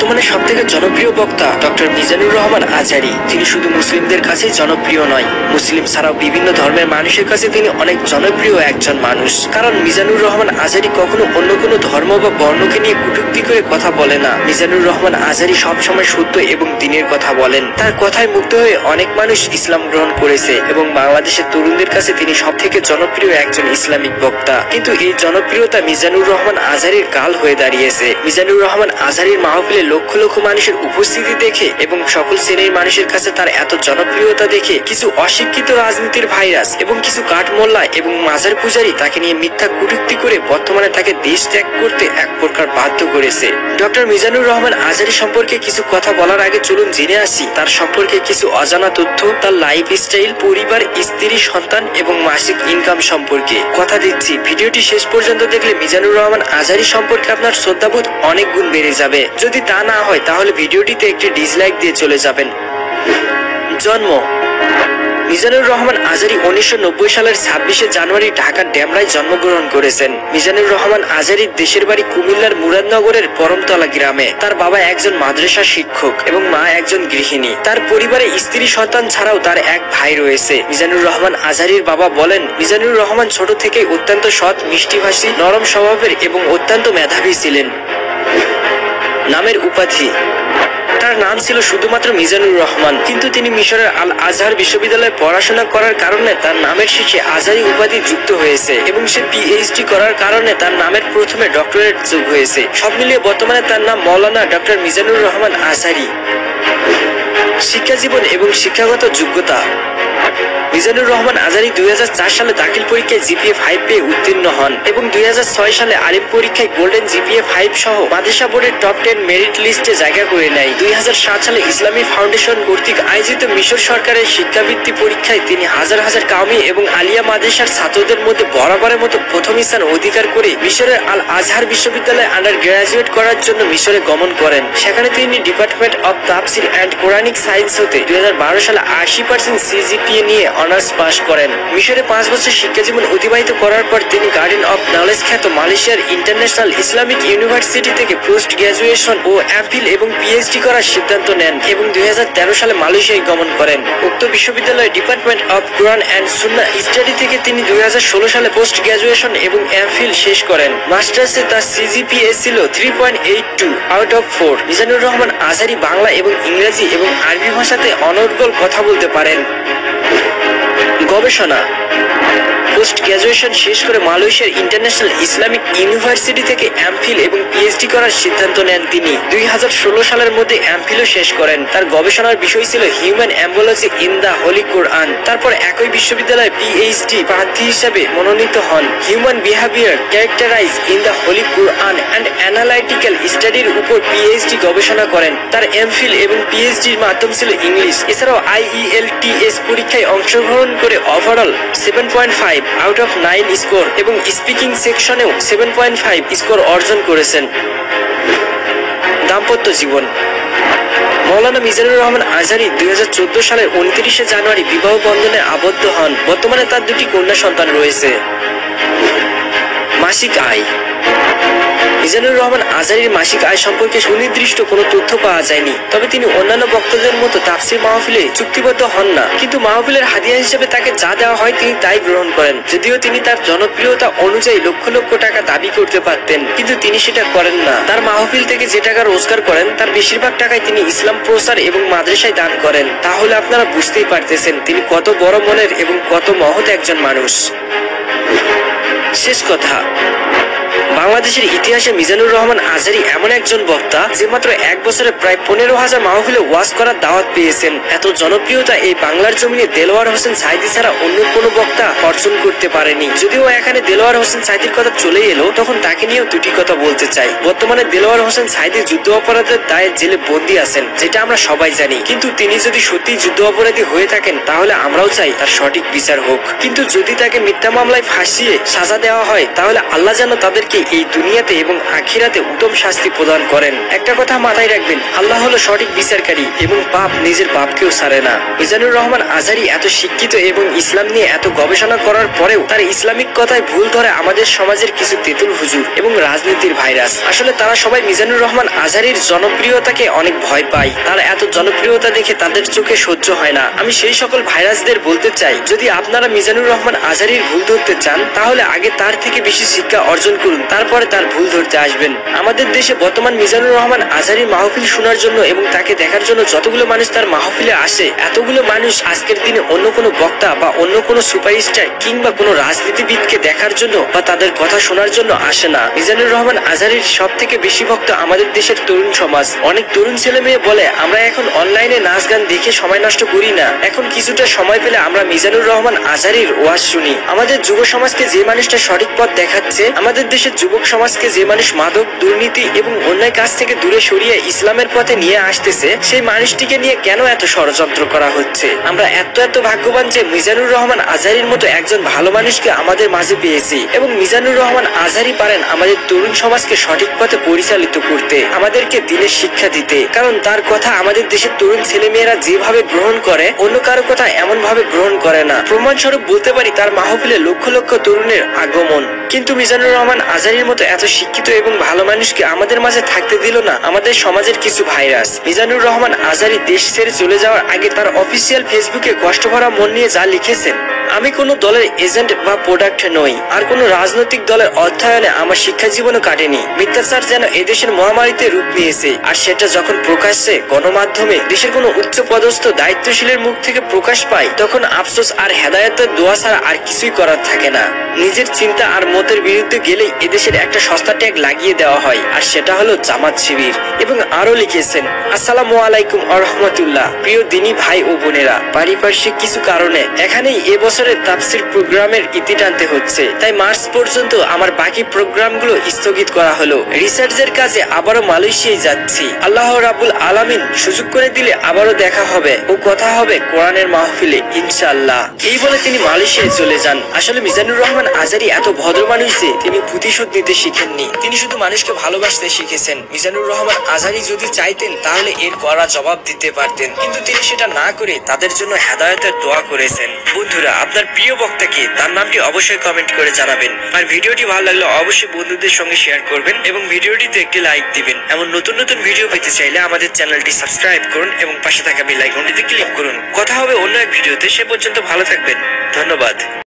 বর্তমানে সব থেকে জনপ্রিয় বক্তা ডক্টর মিজানুর রহমান আজারি। তিনি শুধু মুসলিমদের কাছে জনপ্রিয় নয়, মুসলিম ছাড়াও বিভিন্ন ধর্মের মানুষের কাছে তিনি অনেক জনপ্রিয় একজন মানুষ। কারণ মিজানুর রহমান আজারি কখনো অন্য কোনো ধর্ম বা বর্ণকে নিয়ে কটূক্তি করে কথা বলে না। মিজানুর রহমান আজারি সবসময় সত্য এবং দিনের কথা বলেন। তার কথায় মুগ্ধ হয়ে অনেক মানুষ ইসলাম গ্রহণ করেছে এবং বাংলাদেশের তরুণদের কাছে তিনি সব থেকে জনপ্রিয় একজন ইসলামিক বক্তা। কিন্তু এই জনপ্রিয়তা মিজানুর রহমান আজারির কাল হয়ে দাঁড়িয়েছে। মিজানুর রহমান আজারির মাহফিলে লক্ষ লক্ষ মানুষের উপস্থিতি দেখে এবং সকল শ্রেণির মানুষের কাছে তার এত জনপ্রিয়তা দেখে কিছু অশিক্ষিত রাজনীতির ভাইরাস এবং কিছু কাঠমোল্লা এবং মাজার পূজারী তাকে নিয়ে মিথ্যা কুটুক্তি করে বর্তমানে তাকে দেশ ত্যাগ করতে এক প্রকার বাধ্য করেছে। ডক্টর মিজানুর রহমান আজারি সম্পর্কে কিছু কথা বলার আগে চলুন জেনে আসি, তার সম্পর্কে কিছু অজানা তথ্য, তার লাইফ স্টাইল পরিবার, স্ত্রী, সন্তান এবং মাসিক ইনকাম সম্পর্কে। কথা দিচ্ছি, ভিডিওটি শেষ পর্যন্ত দেখলে মিজানুর রহমান আজারি সম্পর্কে আপনার শ্রদ্ধাবোধ অনেক গুণ বেড়ে যাবে। যদি তা না হয়, তাহলে ভিডিওটিতে একটি ডিসলাইক দিয়ে চলে যাবেন। জন্ম। মিজানুর রহমান আজারি উনিশশো নব্বই সালের ছাব্বিশে জানুয়ারি ঢাকার ড্যামরায় জন্মগ্রহণ করেছেন। মিজানুর রহমান আজারির দেশের বাড়ি কুমিল্লার মুরাদনগরের পরমতলা গ্রামে। তার বাবা একজন মাদ্রাসা শিক্ষক এবং মা একজন গৃহিণী। তার পরিবারে স্ত্রী সন্তান ছাড়াও তার এক ভাই রয়েছে। মিজানুর রহমান আজারির বাবা বলেন, মিজানুর রহমান ছোট থেকেই অত্যন্ত সৎ, মিষ্টিভাষী, নরম স্বভাবের এবং অত্যন্ত মেধাবী ছিলেন। নামের উপাধি। তার নাম ছিল শুধুমাত্র মিজানুর রহমান। কিন্তু তিনি মিশরের আল আজহার বিশ্ববিদ্যালয়ে পড়াশোনা করার কারণে তার নামের শেষে আজহারি উপাধি যুক্ত হয়েছে এবং সে পিএইচডি করার কারণে তার নামের প্রথমে ডক্টরেট যোগ হয়েছে। সব মিলিয়ে বর্তমানে তার নাম মৌলানা ডক্টর মিজানুর রহমান আজহারি। শিক্ষা জীবন এবং শিক্ষাগত যোগ্যতা। মিজানুর রহমান আজারি দুই হাজার চার সালে দাখিল পরীক্ষায় জিপিএ ফাইভ পেয়ে উত্তীর্ণ হন এবং দুই হাজার ছয় সালে আলিম পরীক্ষায় গোল্ডেন জিপিএ ফাইভ সহ মাদেশা বোর্ডের টপ টেন মেরিট লিস্টে জায়গা করে নেয়। দুই হাজার সাত সালে ইসলামী ফাউন্ডেশন কর্তৃক আয়োজিত মিশর সরকারের শিক্ষাবৃত্তি পরীক্ষায় তিনি হাজার হাজার কাউমি এবং আলিয়া মাদেশার ছাত্রদের মধ্যে বরাবরের মতো প্রথম স্থান অধিকার করে মিশরের আল আজহার বিশ্ববিদ্যালয়ে আন্ডার গ্রাজুয়েট করার জন্য মিশরে গমন করেন। সেখানে তিনি department of Tafsir and Quranic science হতে দুই হাজার বারো সালে আশি পার্সেন্ট সিজিপিএ নিয়ে অনার্স পাশ করেন। মিশরে পাঁচ বছর শিক্ষা জীবন অতিবাহিত করার পর তিনি গার্ডেন অফ নলেজ খ্যাত মালয়েশিয়ার ইন্টারন্যাশনাল ইসলামিক ইউনিভার্সিটি থেকে পোস্ট গ্রাজুয়েশন ও অ্যাম্পিল এবং পিএইচডি করার সিদ্ধান্ত নেন এবং দুই হাজার তেরো সালে মালয়েশিয়ায় গমন করেন। উক্ত বিশ্ববিদ্যালয়ের department of Quran and Sunnah study থেকে তিনি দু হাজার ষোলো সালে পোস্ট গ্রাজুয়েশন এবং এমফিল শেষ করেন। মাস্টার্সে তার সিজিপিএ ছিল three point eight two out of four Mizanur Rahman Azhari Bangla এবং ইংরেজি এবং আরবি ভাষাতে অনর্গল কথা বলতে পারেন। গবেষণা। পোস্ট গ্রাজুয়েশন শেষ করে মালয়েশিয়ার ইন্টারন্যাশনাল ইসলামিক ইউনিভার্সিটি থেকে এমফিল এবং পিএইচডি করার সিদ্ধান্ত নেন তিনি। দুই হাজার ষোলো সালের মধ্যে এমফিলও শেষ করেন। তার গবেষণার বিষয় ছিল হিউম্যান অ্যাম্বুলেন্সি ইন দ্য হোলি কোরআন। তারপর একই বিশ্ববিদ্যালয়ে পিএইচডি প্রার্থী হিসাবে মনোনীত হন। Human behaviour characterise in the holy Quran and analytical স্টাডির উপর পিএইচডি গবেষণা করেন। তার এমফিল এবং পিএইচডির মাধ্যম ছিল ইংলিশ। এছাড়াও আইইএলটিএস পরীক্ষায় অংশগ্রহণ করে overall seven point five out of nine score এবং স্পিকিং সেকশনেও সেভেন পয়েন্ট ফাইভ স্কোর অর্জন করেছেন। দাম্পত্য জীবন। মৌলানা মিজানুর রহমান আজারি দুই সালের উনত্রিশে জানুয়ারি বিবাহ বন্ধনে আবদ্ধ হন। বর্তমানে তার দুটি কন্যা সন্তান রয়েছে। মাসিক আয়। মিজানুর রহমান আজারির মাসিক আয় সম্পর্কে সুনির্দিষ্ট কোনো তথ্য পাওয়া যায়নি। তবে তিনি অন্যান্য বক্তাদের মতো তাফসির মাহফিলে চুক্তিবদ্ধ হন না। কিন্তু মাহফিলের হাদিয়া হিসেবে তাকে যা দেওয়া হয় তিনি তাই গ্রহণ করেন। যদিও তিনি তার জনপ্রিয়তা অনুযায়ী লক্ষ লক্ষ টাকা দাবি করতে পারতেন, কিন্তু তিনি সেটা করেন না। তার মাহফিল থেকে যে টাকা রোজগার করেন, তার বেশিরভাগ টাকায় তিনি ইসলাম প্রচার এবং মাদ্রাসায় দান করেন। তাহলে আপনারা বুঝতেই পারতেছেন, তিনি কত বড় মনের এবং কত মহৎ একজন মানুষ। শেষ কথা। বাংলাদেশের ইতিহাসে মিজানুর রহমান আজারি এমন একজন বক্তা যে মাত্র এক বছরে প্রায় পনেরো হাজার মাহফিলে ওয়াজ করার দাওয়াত পেয়েছেন। এত জনপ্রিয়তা এই বাংলার জমিনে দেলোয়ার হোসেন সাইদি ছাড়া অন্য কোনো বক্তা অর্জন করতে পারেনি। যদিও এখানে দেলোয়ার হোসেন সাইদির কথা চলে এলো, তখন তাকে নিয়েও দুটি কথা বলতে চাই। বর্তমানে দেলোয়ার হোসেন সাইদি যুদ্ধ অপরাধের দায়ে জেলে বন্দী আছেন, যেটা আমরা সবাই জানি। কিন্তু তিনি যদি সত্যি যুদ্ধ অপরাধী হয়ে থাকেন, তাহলে আমরাও চাই তার সঠিক বিচার হোক। কিন্তু যদি তাকে মিথ্যা মামলায় ফাঁসিয়ে সাজা দেওয়া হয়, তাহলে আল্লাহ যেন তাদেরকে এই দুনিয়াতে এবং আখিরাতে উত্তম শাস্তি প্রদান করেন। একটা কথা মাথায় রাখবেন, আল্লাহ হলো সঠিক বিচারকারী এবং পাপ নিজের পাপকেও সারে না। মিজানুর রহমান আজারি এত শিক্ষিত এবং ইসলাম নিয়ে এত গবেষণা করার পরেও তার ইসলামিক কথায় ভুল ধরে আমাদের সমাজের কিছু তেতুল হুজুর এবং রাজনীতির ভাইরাস। আসলে তারা সবাই মিজানুর রহমান আজারির জনপ্রিয়তাকে অনেক ভয় পায়। তার এত জনপ্রিয়তা দেখে তাদের চোখে সহ্য হয় না। আমি সেই সকল ভাইরাসদের বলতে চাই, যদি আপনারা মিজানুর রহমান আজারির ভুল ধরতে চান, তাহলে আগে তার থেকে বেশি শিক্ষা অর্জন করুন। তারপরে তার ভুল ধরতে আসবেন। আমাদের দেশে বর্তমান মিজানুর রহমান আজারির মাহফিল শোনার জন্য এবং তাকে দেখার জন্য যতগুলো মানুষ তার মাহফিলে আসে, এতগুলো মানুষ আজকের দিনে অন্য কোনো বক্তা বা অন্য কোনো সুপারস্টার কিংবা কোনো রাজনীতিবিদকে দেখার জন্য বা তাদের কথা শোনার জন্য আসে না। মিজানুর রহমান আজারির সব থেকে বেশি ভক্ত আমাদের দেশের তরুণ সমাজ। অনেক তরুণ ছেলে মেয়ে বলে, আমরা এখন অনলাইনে নাচ গান দেখে সময় নষ্ট করি না। এখন কিছুটা সময় পেলে আমরা মিজানুর রহমান আজারির ওয়াজ শুনি। আমাদের যুব সমাজকে যে মানুষটা সঠিক পথ দেখাচ্ছে, আমাদের দেশের যুবক সমাজকে যে মানুষ মাদক, দুর্নীতি এবং অন্যায় কাজ থেকে দূরে সরিয়ে ইসলামের পথে নিয়ে আসতেছে, সেই মানুষটিকে নিয়ে কেন এত ষড়যন্ত্র করা হচ্ছে? আমরা এত এত ভাগ্যবান যে মিজানুর রহমান আজারির মতো একজন ভালো মানুষকে আমাদের মাঝে পেয়েছি এবং মিজানুর রহমান আজারি পারেন আমাদের তরুণ সমাজকে সঠিক পথে পরিচালিত করতে, আমাদেরকে দিনের শিক্ষা দিতে। কারণ তার কথা আমাদের দেশের তরুণ ছেলেমেয়েরা যেভাবে গ্রহণ করে, অন্য কারও কথা এমন ভাবে গ্রহণ করে না। প্রমাণস্বরূপ বলতে পারি, তার মাহফিলে লক্ষ লক্ষ তরুণের আগমন। কিন্তু মিজানুর রহমান আজারির মতো এত শিক্ষিত এবং ভালো মানুষকে আমাদের মাঝে থাকতে দিল না। আমাদের সমাজের কিছু ভাইরাস। মিজানুর রহমান আজারি দেশ ছেড়ে চলে যাওয়ার আগে তার অফিসিয়াল ফেসবুকে কষ্ট ভরা মন নিয়ে যা লিখেছেন। আমি কোনো দলের এজেন্ট বা প্রোডাক্ট নই, আর কোনো রাজনৈতিক দলের অধ্যয়নে আমার শিক্ষা জীবনও কাটেনি। মিথ্যাচার যেন এদেশের মহামারীতে রূপ নিয়েছে, আর সেটা যখন প্রকাশ্যে গণমাধ্যমে দেশের কোনো উচ্চ পদস্থ দায়িত্বশীলের মুখ থেকে প্রকাশ পায়, তখন আফসোস আর হেদায়তের দোয়া ছাড়া আর কিছুই করার থাকে না। নিজের চিন্তা আর মতের বিরুদ্ধে গেলেই এদেশের একটা সস্তা ট্যাগ লাগিয়ে দেওয়া হয়, আর সেটা হলো জামাত শিবির। এবং আরও লিখেছেন, আসসালামু আলাইকুম আরহামতুল্লাহ। প্রিয় দিনী ভাই ও বোনেরা, পারিপার্শ্বিক কিছু কারণে এখানেই এবছরের তাফসির প্রোগ্রামের ইতি টানতে হচ্ছে। তাই মার্চ পর্যন্ত আমার বাকি প্রোগ্রামগুলো স্থগিত করা হলো। রিসার্চের কাজে আবারও মালয়েশিয়ায় যাচ্ছি। আল্লাহ রাবুল আলামিন সুযোগ করে দিলে আবারও দেখা হবে ও কথা হবে কোরআনের মাহফিলে, ইনশাআল্লাহ। এই বলে তিনি মালয়েশিয়ায় চলে যান। আসলে মিজানুর রহমান আজারি এত ভদ্র মানুষ যে তিনি প্রতিশোধ নিতে শিখেননি। তিনি শুধু মানুষকে ভালোবাসতে শিখেছেন। মিজানুর রহমান আজারি যদি চাইতেন, তাহলে এর কড়া জবাব দিতে পারতেন। কিন্তু তিনি সেটা না করে তাদের জন্য হেদায়তের দোয়া করেছেন। বন্ধুরা আপনার প্রিয় বক্তা কে তার নামটি অবশ্যই কমেন্ট করে জানাবেন। আর ভিডিওটি ভালো লাগলে অবশ্যই বন্ধুদের সঙ্গে শেয়ার করবেন এবং ভিডিওটিতে একটি লাইক দিবেন। এমন নতুন নতুন ভিডিও পেতে চাইলে আমাদের চ্যানেলটি সাবস্ক্রাইব করুন এবং পাশে থাকা বেল আইকনটিতে ক্লিক করুন। কথা হবে অন্য এক ভিডিওতে সে পর্যন্ত ভালো থাকবেন। ধন্যবাদ।